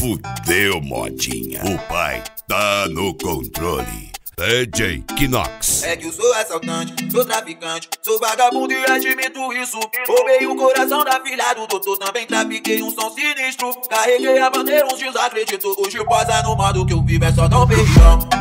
Fudeu, modinha. O pai tá no controle. DJ Kinox. É que eu sou assaltante, sou traficante, sou vagabundo e admito isso. Roubei o coração da filha do doutor, também trafiquei um som sinistro. Carreguei a bandeira, uns desacredito. Hoje posa no modo que eu vivo, é só não beijão.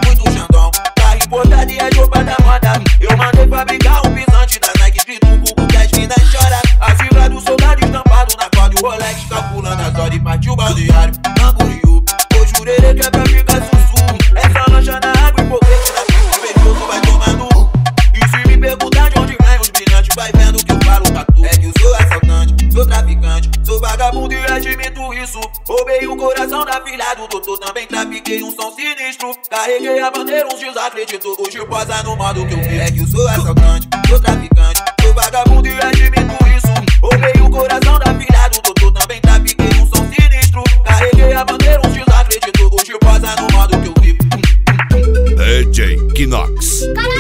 Coração da filha do doutor também trafiquei um som sinistro. Carreguei a bandeira, uns desacredito Hoje posa no modo que eu vi. É que eu sou assaltante, sou traficante Sou vagabundo e admito isso. Olhei o coração da filha do doutor Também trafiquei um som sinistro. Carreguei a bandeira, uns desacredito Hoje posa no modo que eu vi DJ Kinox. Caralho!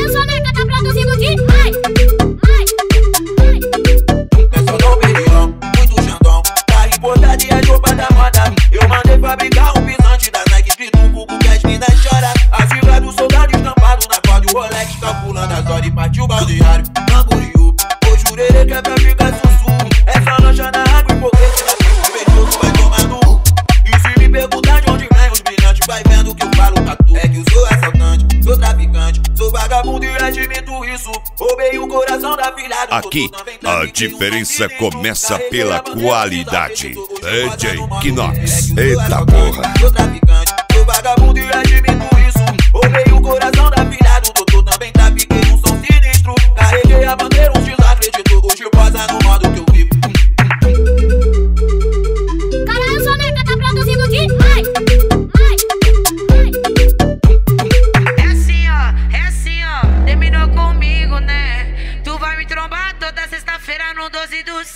Aqui, a diferença começa pela qualidade. É DJ Knox. Eita porra!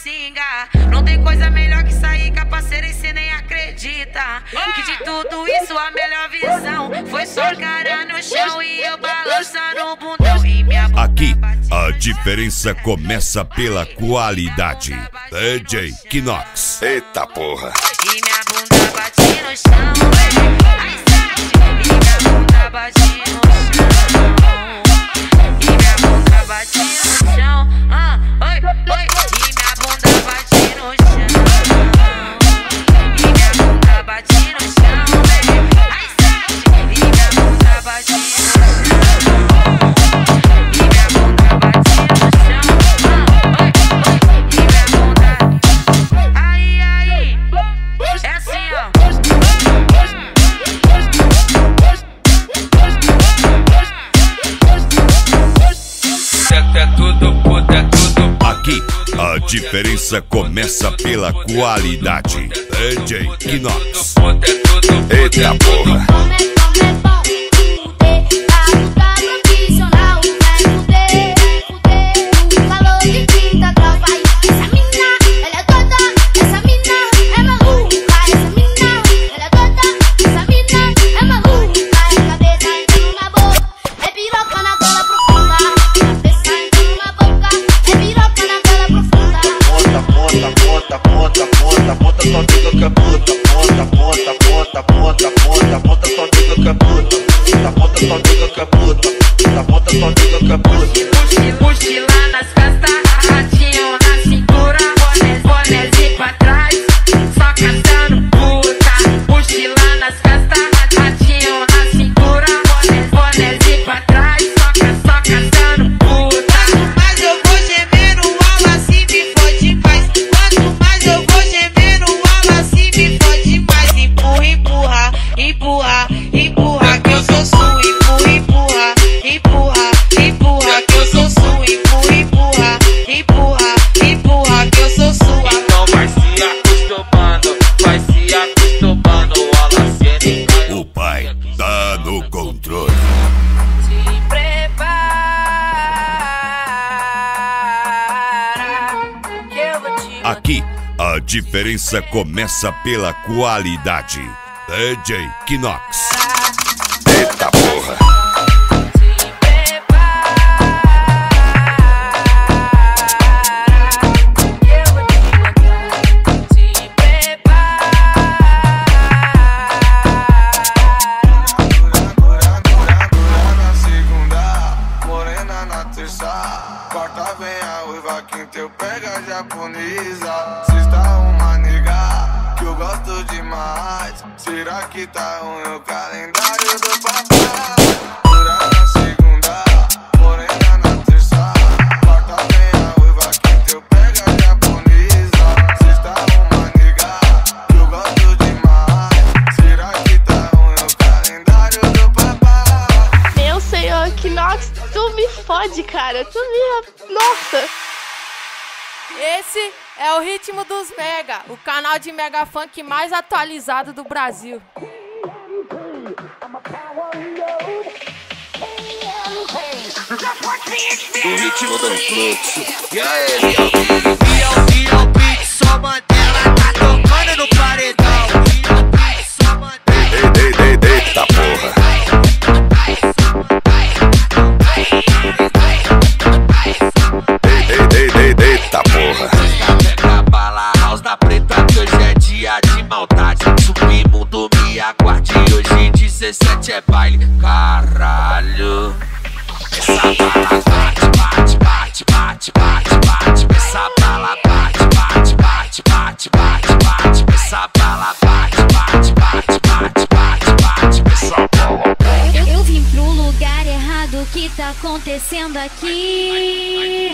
singa. Não tem coisa melhor que sair com a parceira e cê nem acredita. Que de tudo isso a melhor visão foi só cara no chão e eu balançando o bundão. E minha Aqui a diferença começa pela qualidade. DJ Kinox. Eita porra. E minha bunda bate no chão. diferença começa pela qualidade. DJ Inox. Eita porra. diferença começa pela qualidade. DJ Kinox. Cê está uma nega que eu gosto demais. Será que tá ruim o calendário do papai? Dura na segunda, morena na terça. Quarta vem a uiva que teu pega japonesa. Cê está uma nega que eu gosto demais. Será que tá ruim o calendário do papai? Meu senhor Kinox, tu me fode, cara. Tu me. Nossa! Esse é o ritmo dos Mega, o canal de Mega Funk mais atualizado do Brasil. O ritmo do fluxo. E aí, Caralho. Essa bala bate, bate, bate, bate, bate, bate. Essa bala bate, bate, bate, bate, bate, bate. Essa bala bate, bate, bate, bate, bate, bate. Essa bala Eu, eu vim pro lugar errado, o que tá acontecendo aqui?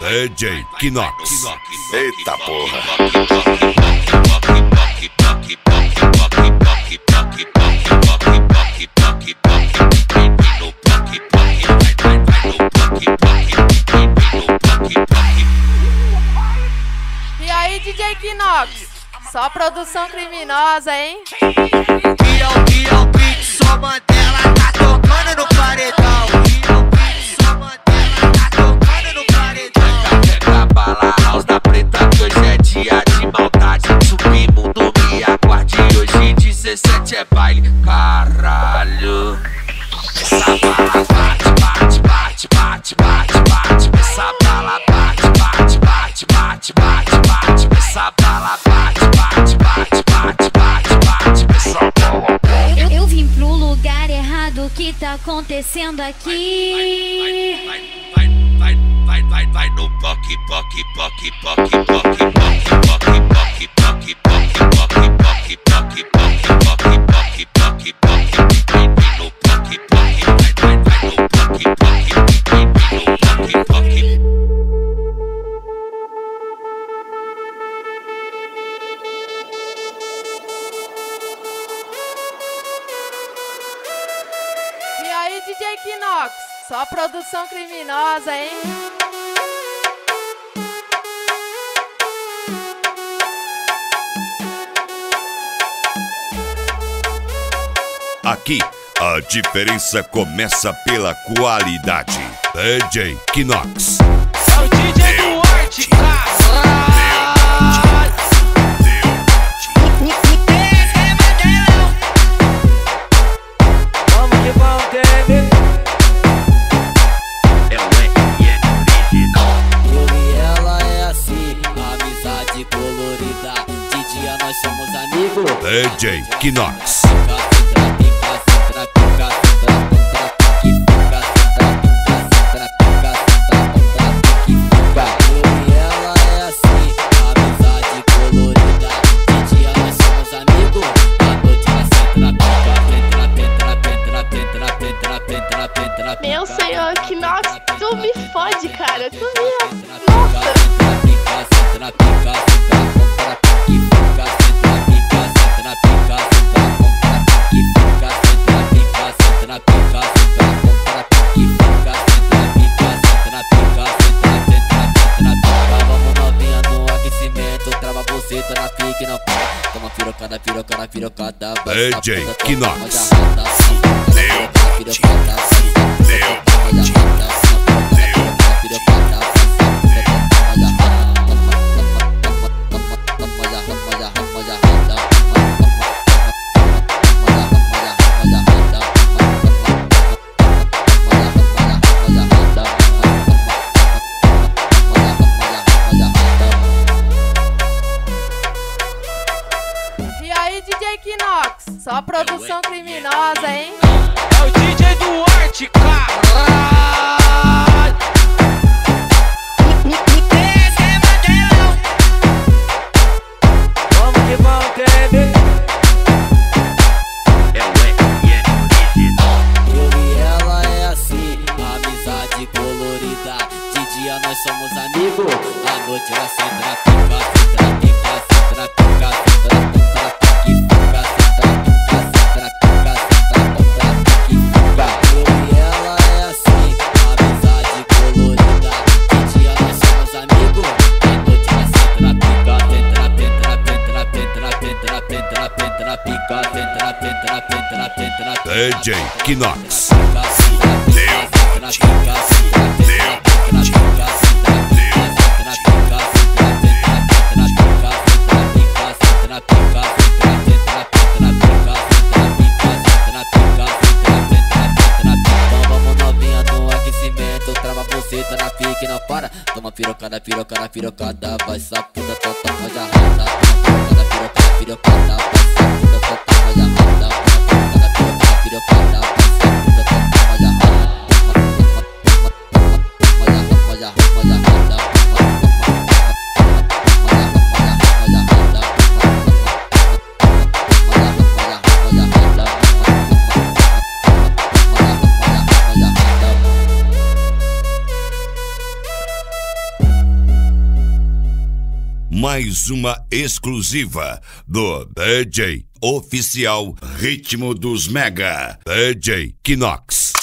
DJ Kinox. Eita porra. Só produção criminosa, hein? Biel, Biel, Beat, só Mandela tá tocando no paredão. Biel, Beat, só Mandela tá tocando no paredão. Pega bala, house da preta, que hoje é dia de maldade. Submundo me aguarde, hoje 17 é baile. Caralho. Essa bala bate, bate, bate, bate, bate, bate. Essa bala bate, bate, bate, bate, bate, bate. Essa bala bate, acontecendo aqui? vai, vai, vai, vai, vai, vai no poque, poque, poque, poque, poque, poque, poque, poque, poque, criminosa, hein? Aqui, a diferença começa pela qualidade. DJ Kinox. É o DJ Duarte, Vamos que vamos, DJ Kinox. buceta na pique não para Toma pirocada, pirocada, pirocada DJ Knox Meu Equinox. Leopold. Leopold. buceta na pique não para Toma pirocada, pirocada, pirocada Vai essa puta, tota, faz a rata Toma pirocada, pirocada, pirocada mais uma exclusiva do DJ Oficial Ritmo dos Mega, DJ Kinox.